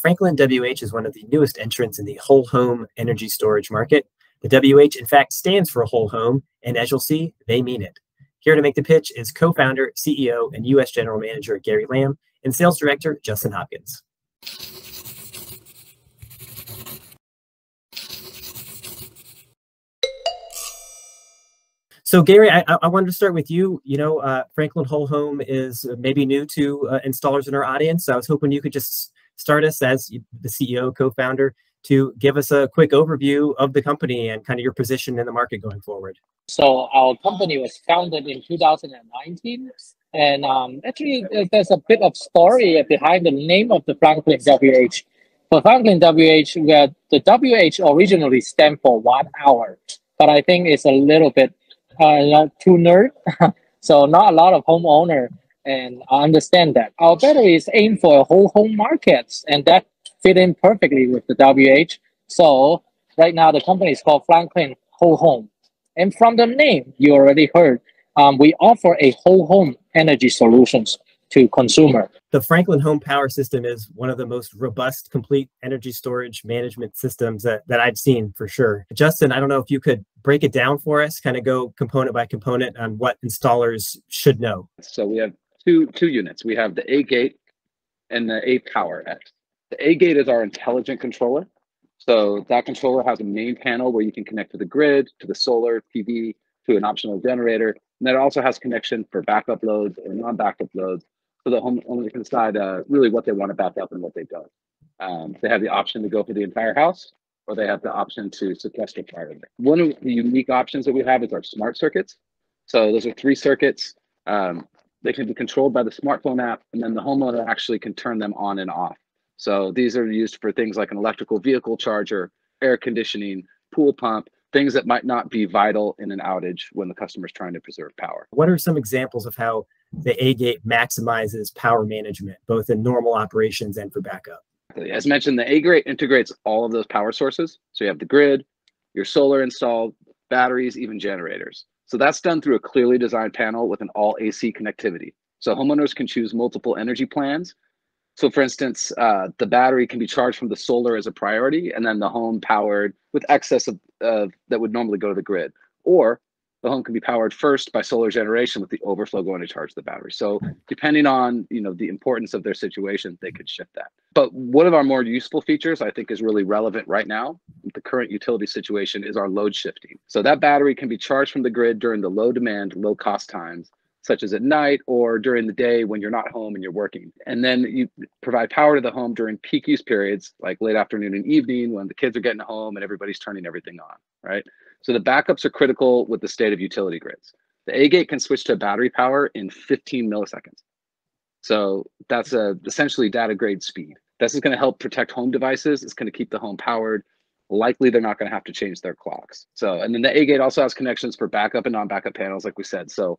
Franklin WH is one of the newest entrants in the whole home energy storage market. The WH, in fact, stands for a whole home, and as you'll see, they mean it. Here to make the pitch is co founder, CEO, and U.S. General Manager Gary Lam and Sales Director Justin Hopkins. So, Gary, I, I wanted to start with you. You know, uh, Franklin Whole Home is maybe new to uh, installers in our audience. So, I was hoping you could just start us as the CEO, co founder, to give us a quick overview of the company and kind of your position in the market going forward. So our company was founded in 2019, and um, actually uh, there's a bit of story behind the name of the Franklin WH. For Franklin WH, where the WH originally stand for watt hour, but I think it's a little bit uh, too nerd. so not a lot of homeowner and I understand that. Our battery is aimed for whole home markets, and that fit in perfectly with the WH. So right now the company is called Franklin Whole Home. And from the name, you already heard, um, we offer a whole home energy solutions to consumer. The Franklin Home Power System is one of the most robust, complete energy storage management systems that, that I've seen for sure. Justin, I don't know if you could break it down for us, kind of go component by component on what installers should know. So we have two two units. We have the aGate and the aPower X. The aGate is our intelligent controller. So that controller has a main panel where you can connect to the grid, to the solar PV, to an optional generator. And that also has connection for backup loads or non-backup loads. So the homeowner can decide uh, really what they want to back up and what they don't. Um, they have the option to go for the entire house, or they have the option to sequester part of it. One of the unique options that we have is our smart circuits. So those are three circuits. Um, they can be controlled by the smartphone app, and then the homeowner actually can turn them on and off. So these are used for things like an electrical vehicle charger, air conditioning, pool pump, things that might not be vital in an outage when the customer is trying to preserve power. What are some examples of how the aGate maximizes power management, both in normal operations and for backup? As mentioned, the aGate integrates all of those power sources. So you have the grid, your solar installed, batteries, even generators. So that's done through a clearly designed panel with an all AC connectivity. So homeowners can choose multiple energy plans. So for instance, uh, the battery can be charged from the solar as a priority and then the home powered with excess of, uh, that would normally go to the grid. Or the home can be powered first by solar generation with the overflow going to charge the battery. So depending on you know the importance of their situation, they could shift that. But one of our more useful features I think is really relevant right now, the current utility situation is our load shifting. So that battery can be charged from the grid during the low demand, low cost times, such as at night or during the day when you're not home and you're working. And then you provide power to the home during peak use periods, like late afternoon and evening when the kids are getting home and everybody's turning everything on, right? So the backups are critical with the state of utility grids. The aGate can switch to battery power in 15 milliseconds. So that's a, essentially data grade speed. This is going to help protect home devices. It's going to keep the home powered. Likely, they're not going to have to change their clocks. So, and then the aGate also has connections for backup and non-backup panels, like we said. So,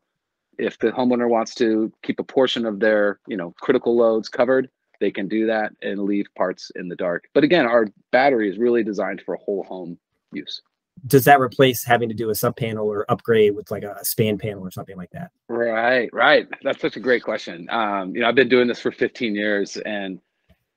if the homeowner wants to keep a portion of their, you know, critical loads covered, they can do that and leave parts in the dark. But again, our battery is really designed for whole home use does that replace having to do a sub panel or upgrade with like a span panel or something like that? Right, right. That's such a great question. Um, you know, I've been doing this for 15 years and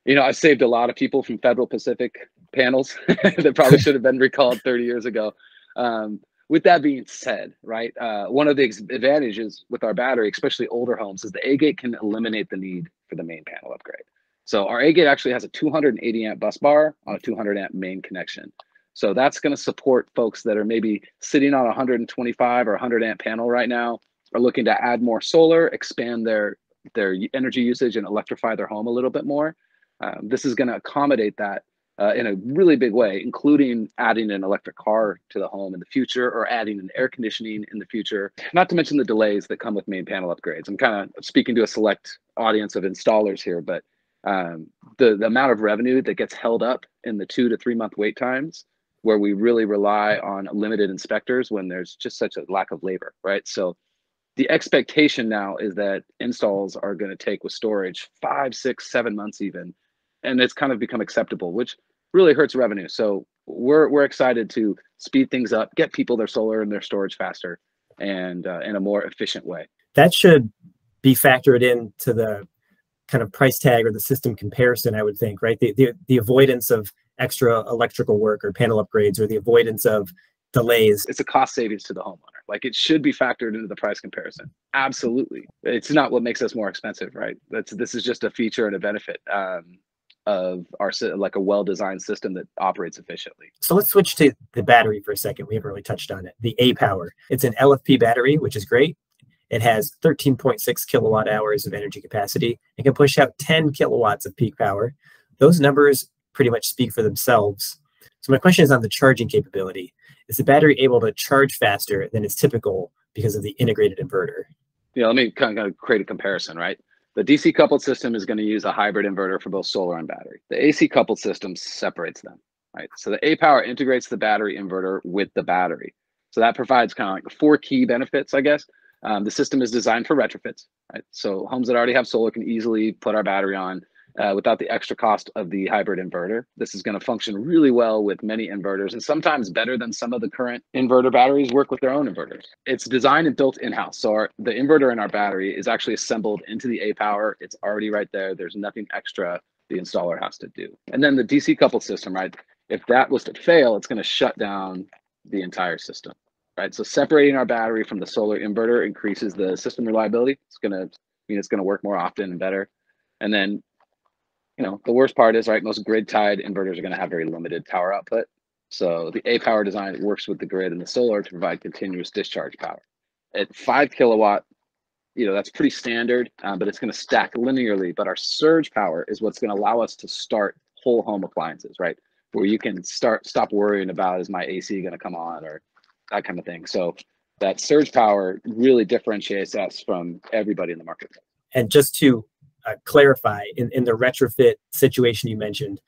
you know, I saved a lot of people from Federal Pacific panels that probably should have been recalled 30 years ago. Um, with that being said, right, uh, one of the advantages with our battery, especially older homes, is the aGate can eliminate the need for the main panel upgrade. So our aGate actually has a 280 amp bus bar on a 200 amp main connection. So that's going to support folks that are maybe sitting on a 125 or 100 amp panel right now, are looking to add more solar, expand their their energy usage, and electrify their home a little bit more. Um, this is going to accommodate that uh, in a really big way, including adding an electric car to the home in the future or adding an air conditioning in the future. Not to mention the delays that come with main panel upgrades. I'm kind of speaking to a select audience of installers here, but um, the, the amount of revenue that gets held up in the two to three month wait times where we really rely on limited inspectors when there's just such a lack of labor, right? So the expectation now is that installs are going to take with storage five, six, seven months even, and it's kind of become acceptable, which really hurts revenue. So we're we're excited to speed things up, get people their solar and their storage faster, and uh, in a more efficient way. That should be factored into the kind of price tag or the system comparison, I would think, right? The, the, the avoidance of extra electrical work or panel upgrades or the avoidance of delays. It's a cost savings to the homeowner. Like it should be factored into the price comparison. Absolutely. It's not what makes us more expensive, right? That's this is just a feature and a benefit. Um, of our like a well-designed system that operates efficiently. So let's switch to the battery for a second. We haven't really touched on it. The aPower. It's an LFP battery, which is great. It has 13.6 kilowatt hours of energy capacity. It can push out 10 kilowatts of peak power. Those numbers pretty much speak for themselves. So my question is on the charging capability. Is the battery able to charge faster than is typical because of the integrated inverter? Yeah, let me kind of create a comparison, right? The DC coupled system is going to use a hybrid inverter for both solar and battery. The AC coupled system separates them, right? So the aPower integrates the battery inverter with the battery. So that provides kind of like four key benefits, I guess. Um, the system is designed for retrofits, right? So homes that already have solar can easily put our battery on uh, without the extra cost of the hybrid inverter. This is going to function really well with many inverters and sometimes better than some of the current inverter batteries work with their own inverters. It's designed and built in-house. So our, the inverter in our battery is actually assembled into the aPower. It's already right there. There's nothing extra the installer has to do. And then the DC coupled system, right? If that was to fail, it's going to shut down the entire system right? So separating our battery from the solar inverter increases the system reliability. It's gonna mean it's gonna work more often and better. And then, you know, the worst part is right. Most grid tied inverters are gonna have very limited power output. So the aPower design works with the grid and the solar to provide continuous discharge power. At five kilowatt, you know that's pretty standard, uh, but it's going to stack linearly. But our surge power is what's going to allow us to start whole home appliances, right? Where you can start stop worrying about is my AC going to come on or that kind of thing. So that surge power really differentiates us from everybody in the market. And just to uh, clarify, in, in the retrofit situation you mentioned,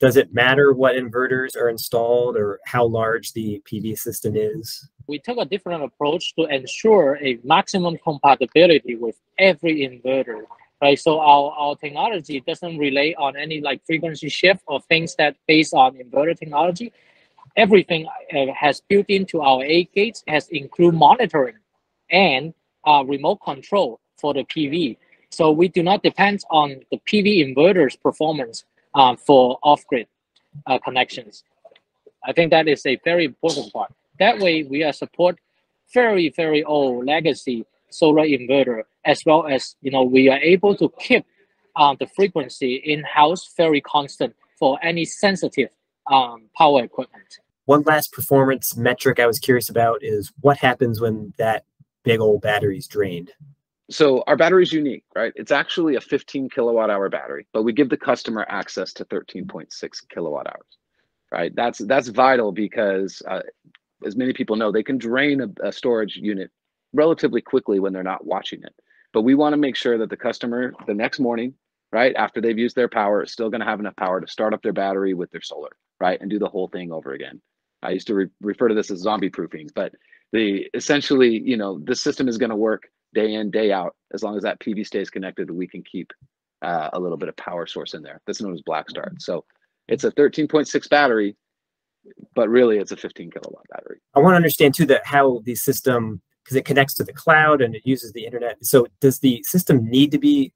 does it matter what inverters are installed or how large the PV system is? We took a different approach to ensure a maximum compatibility with every inverter. Right, so our, our technology doesn't rely on any like frequency shift or things that based on inverter technology everything uh, has built into our aGates has include monitoring and uh, remote control for the PV. So we do not depend on the PV inverter's performance uh, for off-grid uh, connections. I think that is a very important part. That way we are support very, very old legacy solar inverter, as well as, you know, we are able to keep uh, the frequency in-house very constant for any sensitive um, power equipment. One last performance metric I was curious about is what happens when that big old battery is drained. So our battery is unique, right? It's actually a 15 kilowatt hour battery, but we give the customer access to 13.6 kilowatt hours, right? That's that's vital because, uh, as many people know, they can drain a, a storage unit relatively quickly when they're not watching it. But we want to make sure that the customer, the next morning, right after they've used their power, is still going to have enough power to start up their battery with their solar, right, and do the whole thing over again. I used to re refer to this as zombie proofing, but the essentially, you know, the system is going to work day in, day out. As long as that PV stays connected, we can keep uh, a little bit of power source in there. That's known as black start. So it's a 13.6 battery, but really it's a 15 kilowatt battery. I want to understand too that how the system, because it connects to the cloud and it uses the internet. So does the system need to be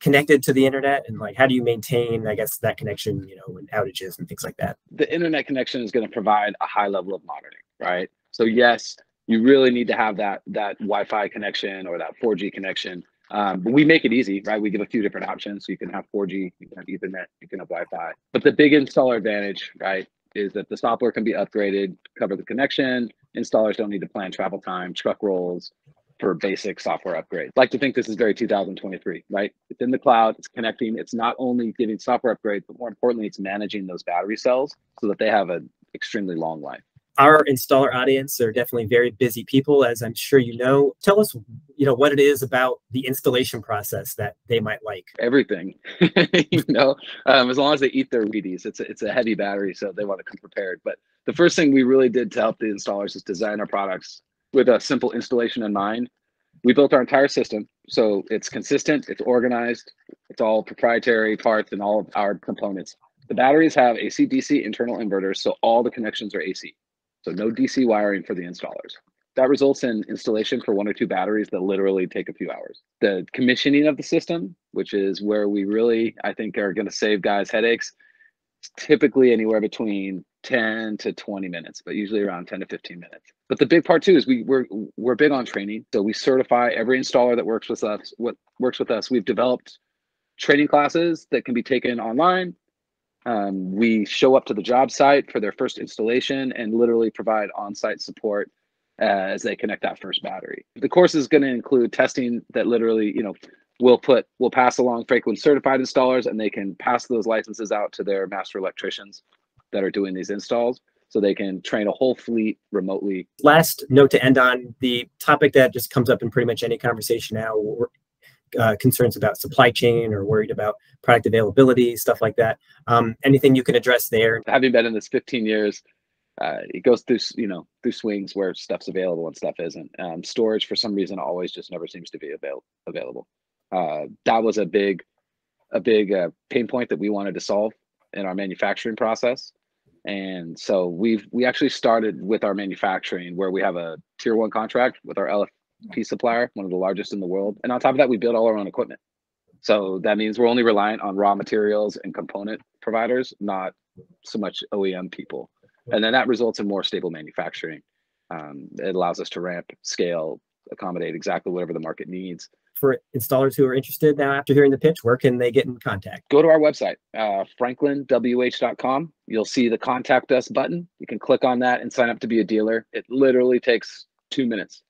connected to the internet and like how do you maintain i guess that connection you know and outages and things like that the internet connection is going to provide a high level of monitoring right so yes you really need to have that that wi-fi connection or that 4g connection um, but we make it easy right we give a few different options so you can have 4g you can have ethernet you can have wi-fi but the big installer advantage right is that the software can be upgraded cover the connection installers don't need to plan travel time truck rolls for basic software upgrades. like to think this is very 2023, right? It's in the cloud, it's connecting, it's not only giving software upgrades, but more importantly, it's managing those battery cells so that they have an extremely long life. Our installer audience are definitely very busy people, as I'm sure you know. Tell us, you know, what it is about the installation process that they might like. Everything, you know, um, as long as they eat their Wheaties, it's a, it's a heavy battery, so they want to come prepared. But the first thing we really did to help the installers is design our products with a simple installation in mind. We built our entire system so it's consistent, it's organized, it's all proprietary parts and all of our components. The batteries have AC DC internal inverters, so all the connections are AC. So no DC wiring for the installers. that results in installation for one or two batteries that literally take a few hours. The commissioning of the system, which is where we really, I think, are going to save guys headaches, typically anywhere between 10 to 20 minutes, but usually around 10 to 15 minutes. But the big part too is we we're we're big on training. So we certify every installer that works with us, what works with us. We've developed training classes that can be taken online. Um, we show up to the job site for their first installation and literally provide on-site support uh, as they connect that first battery. The course is going to include testing that literally, you know, we'll put we'll pass along Franklin certified installers and they can pass those licenses out to their master electricians that are doing these installs so they can train a whole fleet remotely. Last note to end on the topic that just comes up in pretty much any conversation now uh, concerns about supply chain or worried about product availability, stuff like that. Um, anything you can address there? Having been in this 15 years, uh, it goes through you know through swings where stuff's available and stuff isn't. Um, storage for some reason always just never seems to be avail- available. Uh, that was a big a big uh, pain point that we wanted to solve in our manufacturing process. And so we've we actually started with our manufacturing where we have a tier one contract with our LFP supplier, one of the largest in the world. And on top of that, we build all our own equipment. So that means we're only reliant on raw materials and component providers, not so much OEM people and then that results in more stable manufacturing. Um, it allows us to ramp, scale, accommodate exactly whatever the market needs. For installers who are interested now after hearing the pitch, where can they get in contact? Go to our website, uh, franklinwh.com. You'll see the contact us button. You can click on that and sign up to be a dealer. It literally takes two minutes.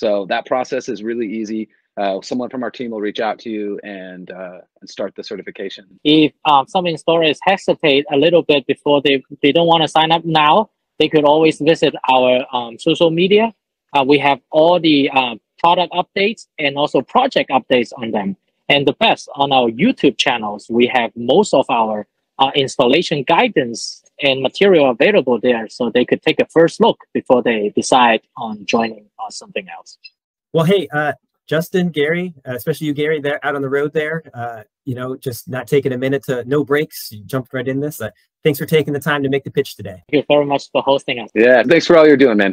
So that process is really easy uh, someone from our team will reach out to you and uh, and start the certification. If um, some installers hesitate a little bit before they they don't want to sign up now, they could always visit our um, social media. Uh, we have all the uh, product updates and also project updates on them. And the best on our YouTube channels, we have most of our uh, installation guidance and material available there, so they could take a first look before they decide on joining something else. Well, hey, uh, Justin, Gary, uh, especially you, Gary, there out on the road there, uh, you know, just not taking a minute to no breaks, you jumped right in this. Uh, thanks for taking the time to make the pitch today. Thank you very much for hosting us. Yeah, thanks for all you're doing, man.